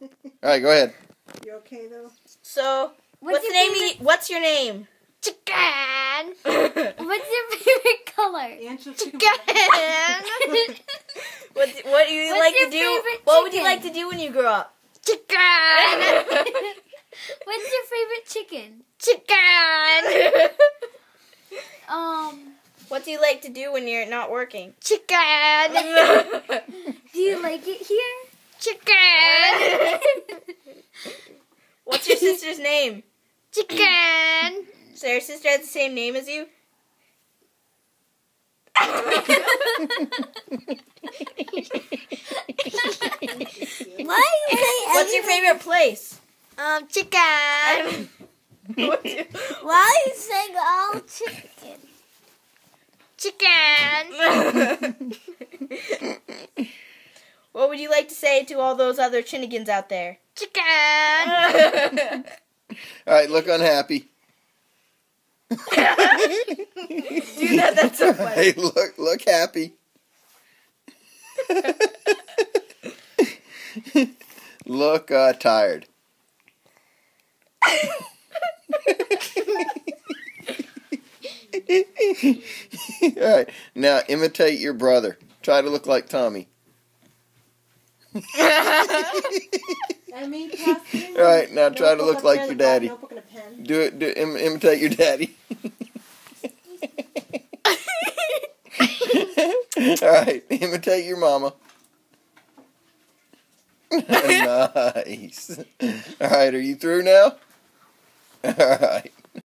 All right, go ahead. You okay though? So, what's, What's, your name? favorite what's your name? chicken? What's your favorite color? Answer chicken. what What do you What's like to do? favorite What would you like to do when you grow up? Chicken. What's your favorite chicken? Chicken. Um, what do you like to do when you're not working? chicken. Do you like it here? Chicken. What's your sister's name? Chicken. So your sister has the same name as you? Why you say What's your favorite place? Um, chicken. Why you saying all chicken? Chicken. what would you like to say to all those other Chinnigans out there? Chicken. All right, look unhappy. Do that, that's so funny. Hey, look, look happy. look uh, tired. All right, now imitate your brother. Try to look like Tommy. I mean, All right, now try to look like your daddy. Notebook and a pen. Do it. Do Im- imitate your daddy. All right, imitate your mama. nice. All right, are you through now? All right.